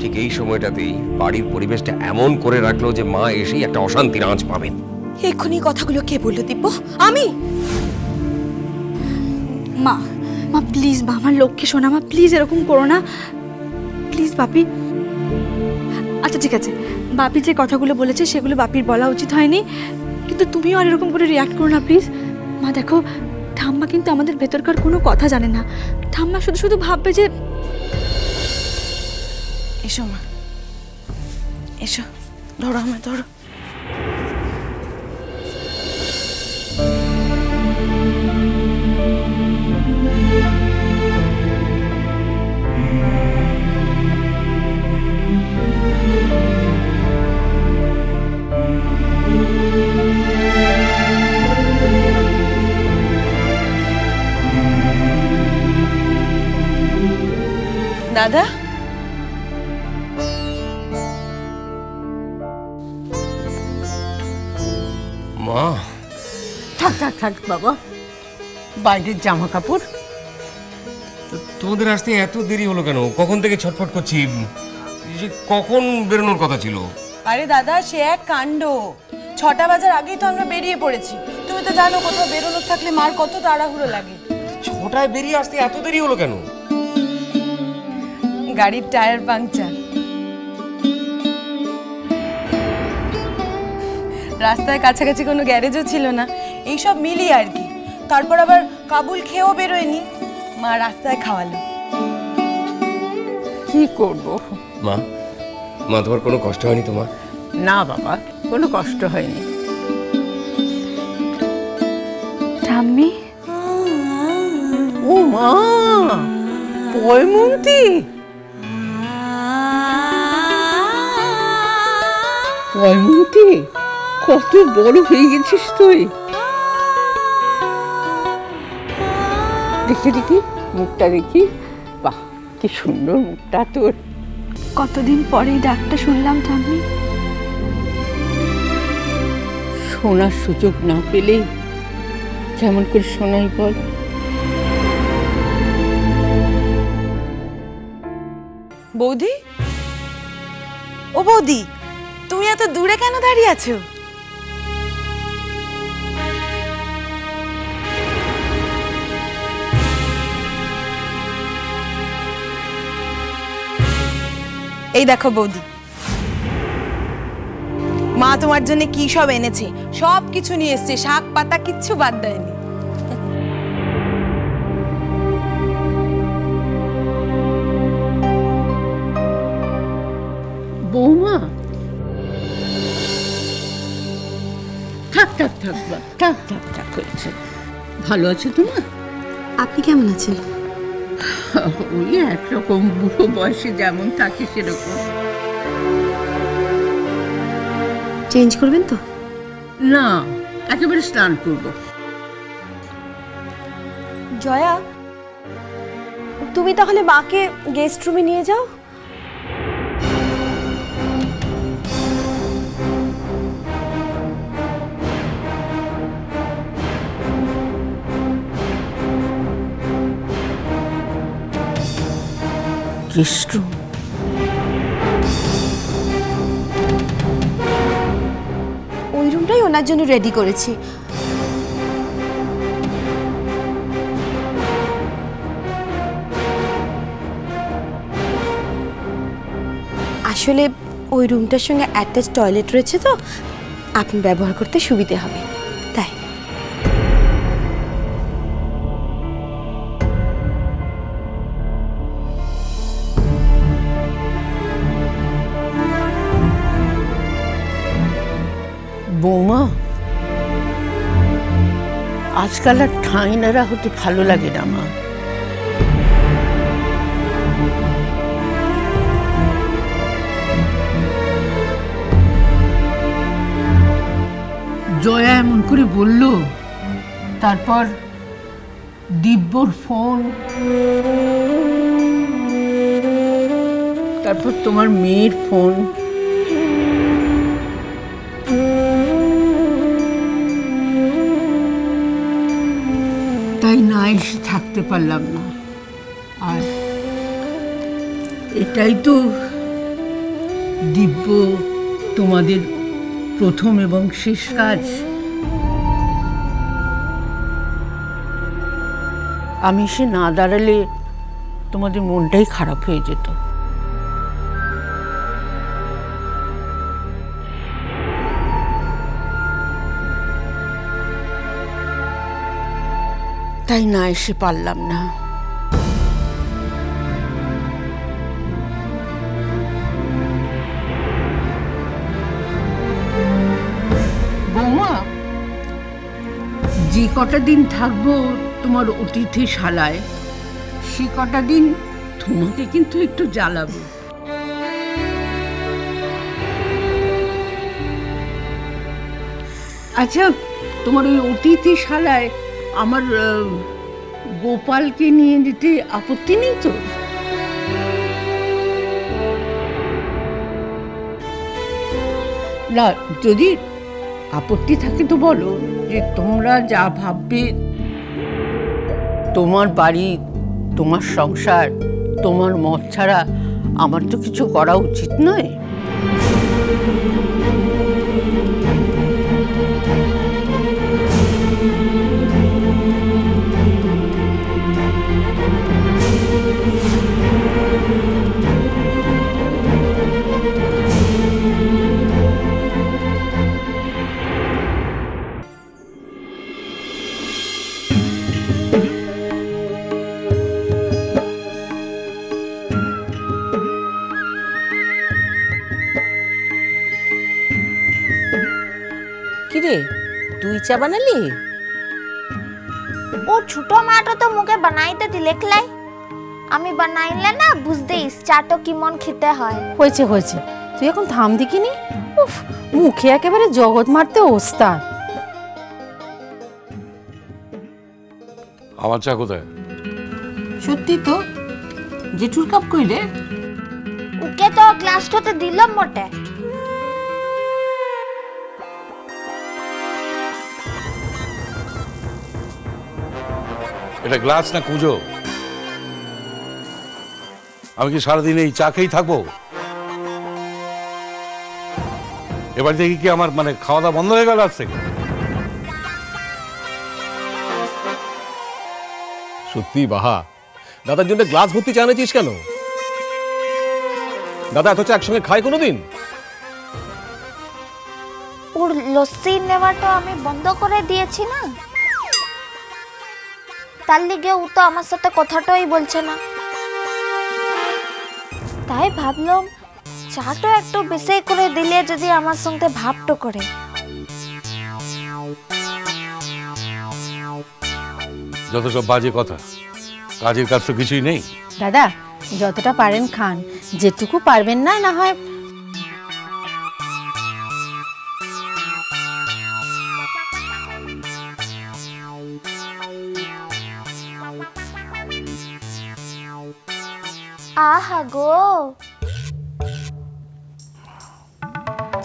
ঠিক এই সময়টাতেই বাড়ির পরিবেশটা এমন করে রাখল যে মা এসেই একটা অশান্তির আঁচ পাবেন। এক্ষুনি কথাগুলো কে বলল দিব্য? আমি? মা মা প্লিজ, মা, আমার লক্ষ্যে শোনা মা প্লিজ এরকম করো না। প্লিজ বাপি। আচ্ছা ঠিক আছে। বাপি যে কথাগুলো বলেছে সেগুলো বাপির বলা উচিত হয়নি। কিন্তু তুমিও আর এরকম করে রিয়াক্ট করো না প্লিজ মা, দেখো, ঠাম্মা কিন্তু আমাদের ভেতরকার কোনো কথা জানে না। ঠাম্মা শুধু শুধু ভাববে যে এসো মা। এসো ধরো আমায় ধরো। দাদা? মা থাক থাক থাক বাবা। বাইরের জামা কাপড় তো- তোমাদের আসতে এত দেরি হলো কেন? কখন থেকে ছটফট করছি? যে কখন বেরোনোর কথা ছিল? আরে দাদা সে এক কাণ্ড। ছটা বাজার আগেই তো আমরা বেরিয়ে পড়েছি। তুমি তো জানো কোথাও বেরোনোর থাকলে মার কত তাড়াহুড়ো লাগে। ছটায় বেরিয়ে আসতে এত দেরি হলো কেন? গাড়ির টায়ার পাংচার। রাস্তায় কাছাকাছি কোনো গ্যারেজও ছিল না। এইসব মিলিয়ে আর কি। তারপর আবার কাবুল খেয়েও বেরোয়নি। মা রাস্তায় খাওয়ালো। কি করব? মা মা তোমার কোনো কষ্ট হয়নি তোমার? না বাবা কোনো কষ্ট হয়নি। ঠাম্মি? ও মা পয়মন্তি পয়মন্তি কত বড় হয়ে গেছিস তুই। দেখি দেখি মুখটা দেখি। বাহ কি সুন্দর মুখটা তোর। কতদিন পরে এই ডাকটা শুনলাম ঠাম্মি। শোনার সুযোগ না পেলে কেমন করে শোনাই বল। বৌদি? ও বৌদি তুমি এত দূরে কেন দাঁড়িয়ে আছো? এই দেখো বৌদি। মা তোমার জন্য কি সব এনেছে? সব কিছু নিয়ে এসছে শাক পাতা কিচ্ছু বাদ দেয়নি। বৌমা। থাক থাক থাক বা, থাক থাক থাক হয়েছে ভালো আছে তোমার? আপনি কেমন আছেন? ওই একরকম বুড়ো বয়সে যেমন থাকে সেরকম। চেঞ্জ করবেন তো? না একেবারে স্নান করব। জয়া তুমি তাহলে মাকে গেস্ট রুমে নিয়ে যাও। গেস্ট ওই রুমটাই ওনার জন্য রেডি করেছি। আসলে ওই রুমটার সঙ্গে অ্যাটাচ টয়লেট রয়েছে তো, আপনি ব্যবহার করতে সুবিধে হবে। বৌমা, আজকাল আর ঠাঁইনারা হতে ভালো লাগে না মা। জয়া এমন করে বলল, তারপর দিব্যর ফোন। তারপর তোমার মেয়ের ফোন। না এসে থাকতে পারলাম না। আর এটাই তো দিব্য তোমাদের প্রথম এবং শেষ কাজ। আমি সে না দাঁড়ালে তোমাদের মনটাই খারাপ হয়ে যেত। তাই না এসে পারলাম না। যে কটা দিন থাকব তোমার অতিথি শালায় সে কটা দিন তোমাকে কিন্তু একটু জ্বালাবো। আচ্ছা তোমার ওই অতিথি শালায় আমার গোপালকে নিয়ে যেতে আপত্তি নেই তো না, যদি আপত্তি থাকে তো বলো যে তোমরা যা ভাববে। তোমার বাড়ি, তোমার সংসার, তোমার মত ছাড়া আমার তো কিছু করা উচিত নয়। চা বানালি? ও ছোট মাটো তো মুখে বানাইতে দিলে খেলাই। আমি বানাইলে না বুঝতেইস চাটো কিমন খেতে হয়। হয়েছে হয়েছে। তুই এখন থাম দেখিনি? উফ মুখে একেবারে জগৎ মারতে ওস্তাদ। আমার চা কোথায়? সত্যি তো জেঠুর কাপ কই রে? ওকে তো গ্লাসটাতে দিলাম মোটে এটা গ্লাস না কুজো? আমি কি সারাদিন এই চা খেয়েই থাকব? এবার দেখি কি আমার মানে খাওয়া দাওয়া বন্ধ হয়ে গেল আজ থেকে? সত্যি বাহা। দাদার জন্য গ্লাস ভর্তি চা এনেছিস কেন? দাদা এত চা একসঙ্গে খায় কোনোদিন? ওর লস্যি নেওয়াটা আমি বন্ধ করে দিয়েছি না? তার লিগে ও তো আমার সাথে কথাটাই বলছে না। তাই ভাবলাম চাটা একটু বেশি করে দিলে যদি আমার সঙ্গে ভাবটো করে। যত সব বাজে কথা কাজের কাজ তো কিছুই নেই। দাদা যতটা পারেন খান। যেটুকু পারবেন না না হয় আহা গো।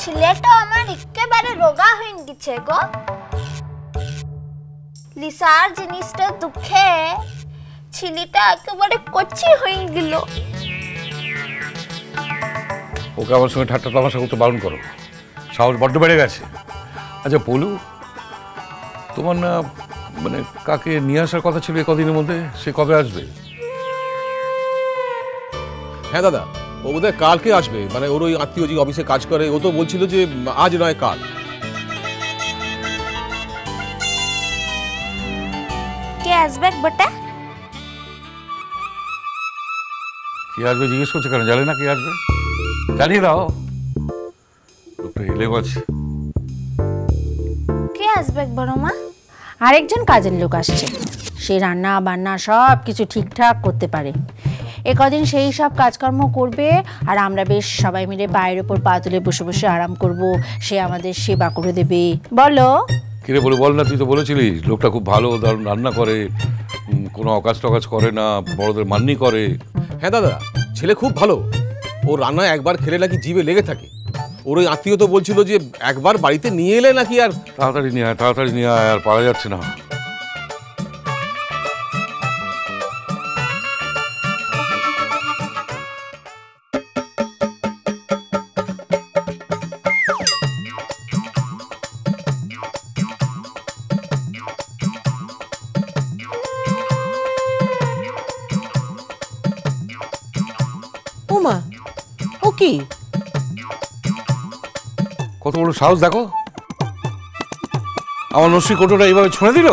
ছেলেটা আমার একেবারে রোগা হয়ে গেছে গো। লিসার জিনিসটা দুঃখে ছেলেটা একেবারে কচি হয়ে গেল। ওকে আমার সঙ্গে ঠাট্টা তামাশা করতে বারণ করো। সাহস বড্ড বেড়ে গেছে। আচ্ছা বলু তোমার না মানে কাকে নিয়ে আসার কথা ছিল এ কদিনের মধ্যে? সে কবে আসবে? হ্যাঁ দাদা ও বোধহয় কালকে আসবে। মানে ওর ওই আত্মীয় যে অফিসে কাজ করে ও তো বলছিল যে আজ নয় কাল। কে আসবে বটে? কে আসবে জিজ্ঞেস করছে কেন? জানে না কে আসবে। জানিয়ে দাও। লোকটা হেলে গেছে কে আসবে বড় মা আরেকজন কাজের লোক আসছে। সে রান্না বান্না সব কিছু ঠিকঠাক করতে পারে। এ কদিন সেই সব কাজকর্ম করবে আর আমরা বেশ সবাই মিলে পায়ের ওপর পা তুলে বসে বসে আরাম করব। সে আমাদের সেবা করে দেবে। বলো। কিরে বলে, বল না, তুই তো বলেছিলি, লোকটা খুব ভালো, দারুণ রান্না করে কোনো অকাজ টকাজ করে না, বড়দের মান্নি করে। হ্যাঁ দাদা, ছেলে খুব ভালো। ও রান্না একবার খেলে নাকি জিভে লেগে থাকে। ওর ওই আত্মীয় তো বলছিল যে একবার বাড়িতে নিয়ে এলে নাকি আর তাড়াতাড়ি নিয়ে আয়, তাড়াতাড়ি নিয়ে আয়, আর পারা যাচ্ছে না। ওমা ও কি? কত বড় সাহস দেখো। আমার নসি কোটোটা এইভাবে ছুঁড়ে দিল?